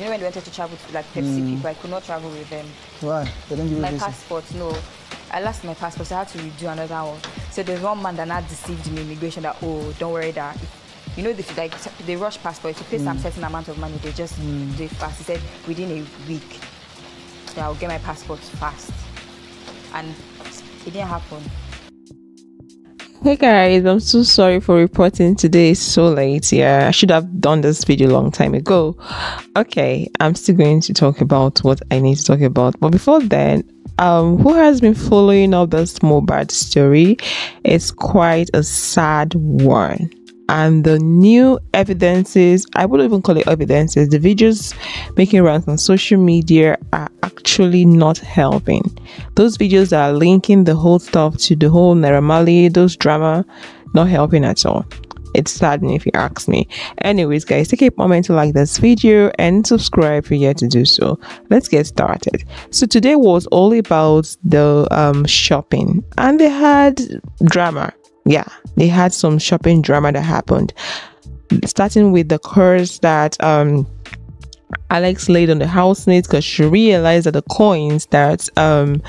You know when they wanted to travel to like Pepsi Mm. people, I could not travel with them. Why? They don't give you My visa. passport, no. I lost my passport, so I had to redo another one. So there's one man that now deceived me, immigration, that oh, don't worry that. You know, if like they rush passport, if you pay some Mm. certain amount of money, they just do it fast. He said within a week, so I'll get my passport fast, and it didn't happen. Hey guys, I'm so sorry for reporting today so late. Yeah, I should have done this video a long time ago. Okay, I'm still going to talk about what I need to talk about. But before then, um, who has been following up this Mohbad story? It's quite a sad one. And the new evidences, I wouldn't even call it evidences, the videos making rounds on social media are actually not helping. Those videos are linking the whole stuff to the whole Naira Marley, those drama, not helping at all. It's saddening if you ask me. Anyways, guys, take a moment to like this video and subscribe if you're yet to do so. Let's get started. So today was all about the um shopping and they had drama. Yeah, they had some shopping drama that happened. Starting with the curse that um Alex laid on the housemates because she realized that the coins that um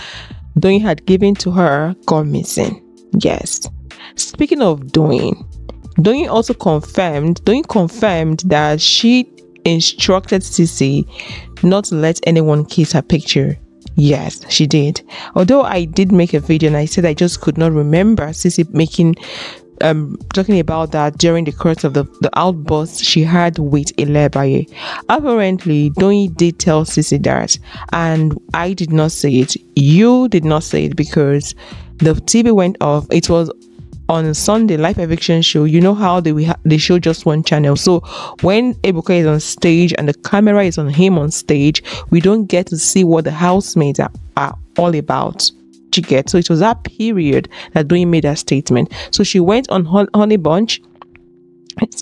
Doyin had given to her got missing. Yes. Speaking of Doyin, Doyin also confirmed, Doyin confirmed that she instructed CeeC not to let anyone kiss her picture. Yes, she did. Although I did make a video and I said I just could not remember CeeC making um talking about that during the course of the, the outburst she had with Ilebaye. Apparently, Doyin did tell CeeC that, and I did not say it. You did not say it because the TV went off. It was on Sunday live eviction show. You know how they we ha- they show just one channel. So when Ebuka is on stage and the camera is on him on stage, we don't get to see what the housemates are, are all about you get. So it was that period that Doyin made that statement. So she went on Hon- Honey Bunch.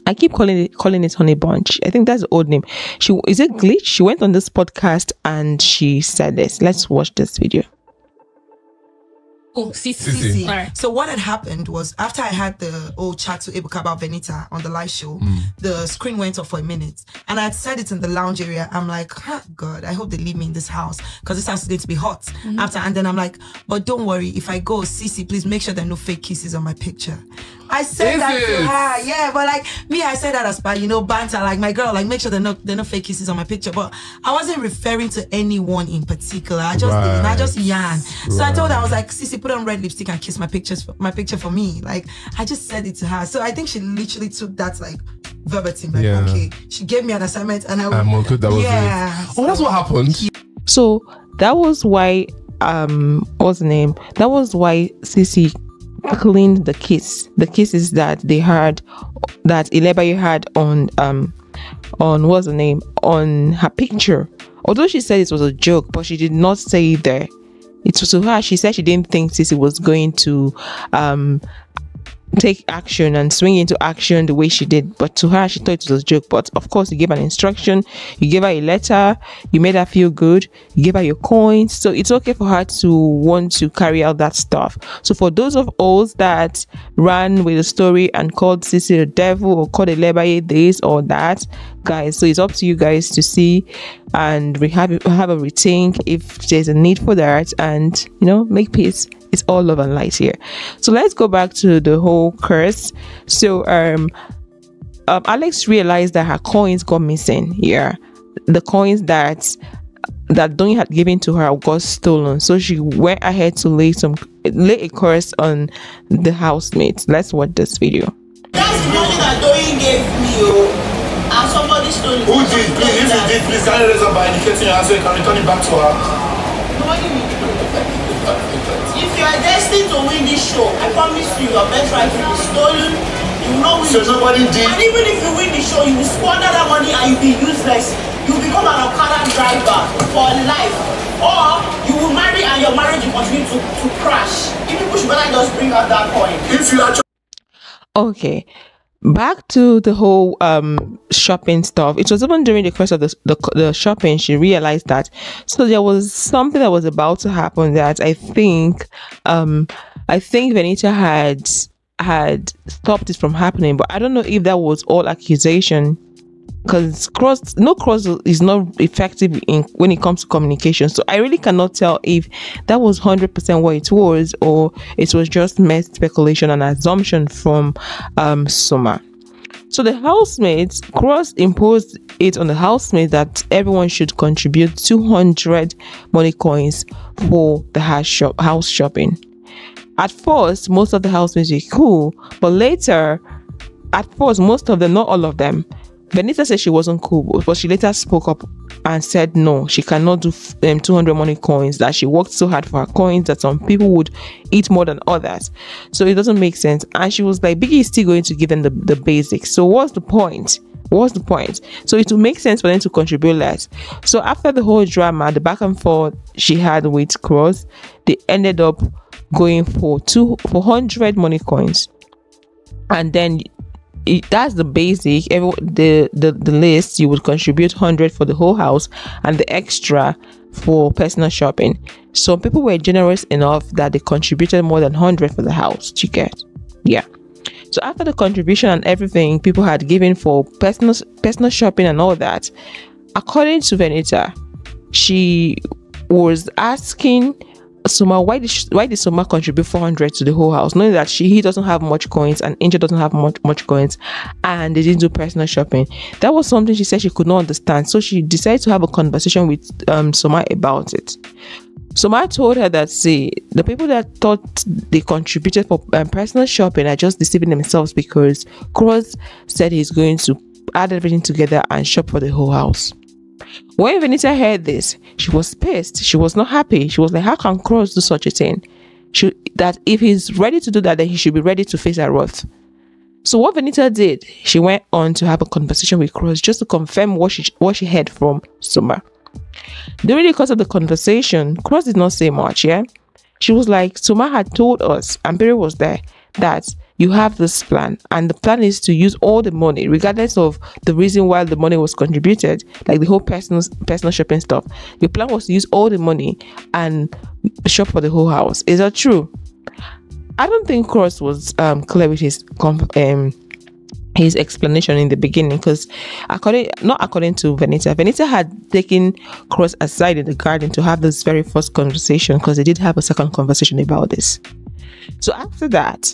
I keep calling it calling it Honey Bunch. I think that's the old name. She is it glitch? She went on this podcast and she said this. Let's watch this video. Oh, CeeC. CeeC. Alright. So what had happened was after I had the old chat to Ebuka about Venita on the live show, mm. the screen went off for a minute. And I had said it in the lounge area. I'm like, oh God, I hope they leave me in this house because this house is going to be hot. After and then I'm like, but don't worry, if I go, CeeC, please make sure there are no fake kisses on my picture. I said Is that it? to her, yeah, but like me, I said that as part, you know, banter, like my girl, like make sure they're not they're not fake kisses on my picture. But I wasn't referring to anyone in particular. I just didn't. I just Right. yarn. So I told her I was like, CeeC, put on red lipstick and kiss my pictures for, my picture for me. Like I just said it to her. So I think she literally took that like verbatim. Like, Yeah. okay. She gave me an assignment and I Um, okay, that was yeah. it. Oh, that's what happened. So that was why um what's the name? That was why CeeC cleaned the kiss. The kisses that they had that Ilebaye had on um on what's the name? On her picture. Although she said it was a joke, but she did not say it there. It was to her, she said she didn't think CeeC was going to um take action and swing into action the way she did. But to her, she thought it was a joke. But of course, you gave an instruction, you gave her a letter, you made her feel good, you gave her your coins. So it's okay for her to want to carry out that stuff. So for those of us that ran with the story and called CeeC the devil or called Ilebaye this or that, guys, so it's up to you guys to see and have have a rethink if there's a need for that and you know make peace it's all love and light here so let's go back to the whole curse so um, um alex realized that her coins got missing here the coins that that Donny had given to her got stolen so she went ahead to lay some lay a curse on the housemates let's watch this video That's the money that Doyin gave me, oh. And somebody stole it. Who did? Please, if you did, please can you raise up by indicating your answer? You can return it back to her. Nobody will. If destined to win this show, I promise you, your birthright will be stolen. You will not win So the nobody did? And even if you win the show, you will squander that money and you'll be useless. You will become an Okada driver for life. Or you will marry and your marriage will continue to, to crash. You people should better just bring out that point. If you actually Okay. Back to the whole um shopping stuff. It was even during the course of the, the the shopping she realized that so there was something that was about to happen that I think um I think Venita had had stopped it from happening, but I don't know if that was all accusation because cross no cross is not effective in when it comes to communication. So i really cannot tell if that was 100% what it was or it was just mere speculation and assumption from um soma. So the housemates cross imposed it on the housemates that everyone should contribute 200 money coins for the house shop house shopping. At first most of the housemates were cool but later at first most of them not all of them Venita said she wasn't cool, but she later spoke up and said no, she cannot do um, 200 money coins, that she worked so hard for her coins that some people would eat more than others. So it doesn't make sense. And she was like, Biggie is still going to give them the, the basics. So what's the point? What's the point? So it would make sense for them to contribute less. So after the whole drama, the back and forth she had with Cross, they ended up going for two for hundred money coins. And then that's the basic every the, the the list you would contribute 100 for the whole house and the extra for personal shopping. Some people were generous enough that they contributed more than 100 for the house you get? Yeah. So after the contribution and everything people had given for personal personal shopping and all that according to venita she was asking Soma, why did she, why did Soma contribute 400 to the whole house, knowing that she he doesn't have much coins and Angel doesn't have much much coins, and they didn't do personal shopping. That was something she said she could not understand, so she decided to have a conversation with um Soma about it. Soma told her that see the people that thought they contributed for um, personal shopping are just deceiving themselves because Cross said he's going to add everything together and shop for the whole house. When Venita heard this, she was pissed. She was not happy. She was like, How can Cross do such a thing? She, that if he's ready to do that, then he should be ready to face her wrath. So what Venita did, she went on to have a conversation with Cross just to confirm what she what she heard from Soma. During the course of the conversation, Cross did not say much, yeah? She was like, Soma had told us, and Pere was there, that you have this plan and the plan is to use all the money regardless of the reason why the money was contributed like the whole personal personal shopping stuff. Your plan was to use all the money and shop for the whole house. Is that true? I don't think cross was um, clear with his um, his explanation in the beginning because according not according to Venita, Venita had taken Cross aside in the garden to have this very first conversation because they did have a second conversation about this. So after that,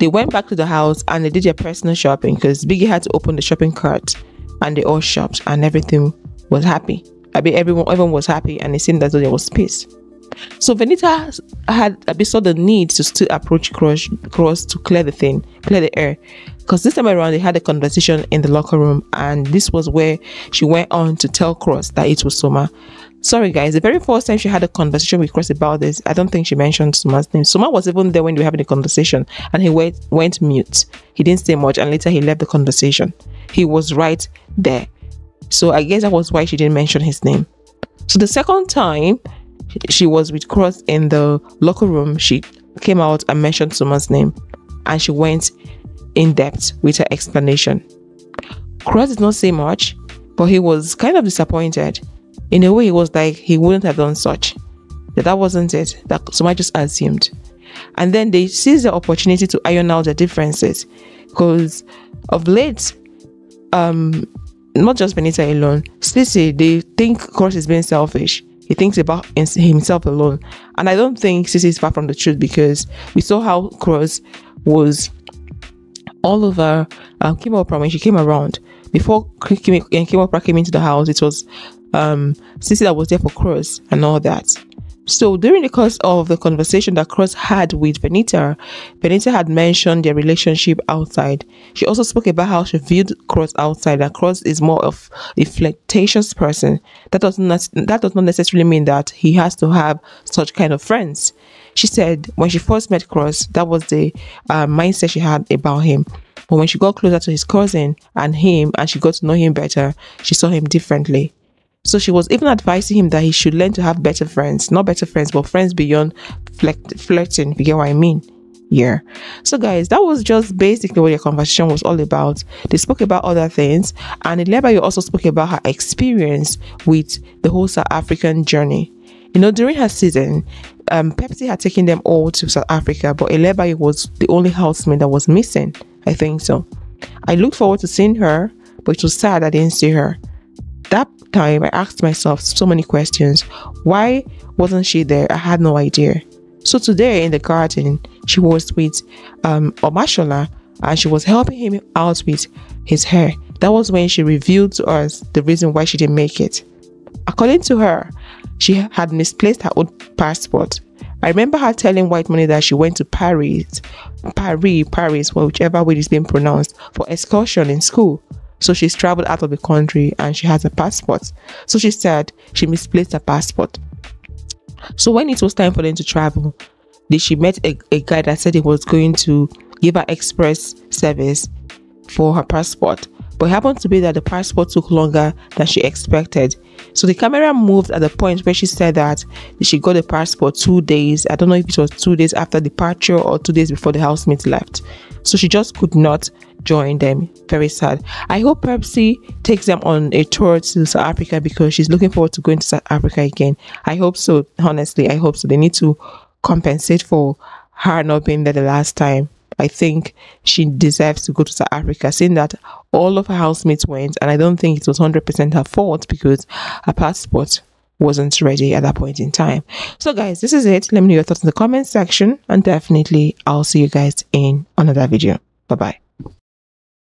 they went back to the house and they did their personal shopping because Biggie had to open the shopping cart and they all shopped and everything was happy. I mean, everyone, everyone was happy and it seemed as though there was peace. So Venita had a bit saw the need to still approach Cross, Cross to clear the thing, clear the air. Because this time around they had a conversation in the locker room and this was where she went on to tell Cross that it was Soma. Sorry, guys. The very first time she had a conversation with Chris about this, I don't think she mentioned Soma's name. Soma was even there when we were having a conversation, and he went went mute. He didn't say much, and later he left the conversation. He was right there, so I guess that was why she didn't mention his name. So the second time she was with Cross in the locker room, she came out and mentioned Soma's name, and she went in depth with her explanation. Cross did not say much, but he was kind of disappointed in a way, it was like he wouldn't have done such. That that wasn't it. That somebody just assumed. And then they seized the opportunity to iron out the differences. Because of late, um, not just Venita alone, CeeC, they think Cross is being selfish. He thinks about himself alone. And I don't think CeeC is far from the truth because we saw how Cross was all over um, Kim Oprah when she came around. Before Kim, Kim Oprah came into the house, it was um CeeC that was there for Cross and all that. So during the course of the conversation that Cross had with Venita, Venita had mentioned their relationship outside. She also spoke about how she viewed Cross outside. That Cross is more of a flirtatious person. That does not that does not necessarily mean that he has to have such kind of friends. She said when she first met Cross, that was the uh, mindset she had about him. But when she got closer to his cousin and him, and she got to know him better, she saw him differently. So she was even advising him that he should learn to have better friends, not better friends, but friends beyond flirt- flirting. You get what I mean? Yeah. So, guys, that was just basically what your conversation was all about. They spoke about other things, and you also spoke about her experience with the whole South African journey. You know, during her season, um, Pepsi had taken them all to South Africa, but Ilebaye was the only housemate that was missing. I think so. I looked forward to seeing her but it was sad I didn't see her. That time, I asked myself so many questions. Why wasn't she there? I had no idea. So today in the garden, she was with um, Omashola and she was helping him out with his hair. That was when she revealed to us the reason why she didn't make it. According to her, she had misplaced her old passport. I remember her telling White Money that she went to Paris, Paris, Paris, or whichever way it's being pronounced, for excursion in school. So she's traveled out of the country and she has a passport. So she said she misplaced her passport. So when it was time for them to travel, she met a, a guy that said he was going to give her express service for her passport. But it happened to be that the passport took longer than she expected. So the camera moved at the point where she said that she got the passport two days. I don't know if it was two days after departure or two days before the housemate left. So she just could not join them. Very sad. I hope Pepsi takes them on a tour to South Africa because she's looking forward to going to South Africa again. I hope so. Honestly, I hope so. They need to compensate for her not being there the last time. I think she deserves to go to South Africa, seeing that all of her housemates went, and I don't think it was 100% her fault because her passport wasn't ready at that point in time. So, guys, this is it. Let me know your thoughts in the comment section, and definitely I'll see you guys in another video. Bye bye.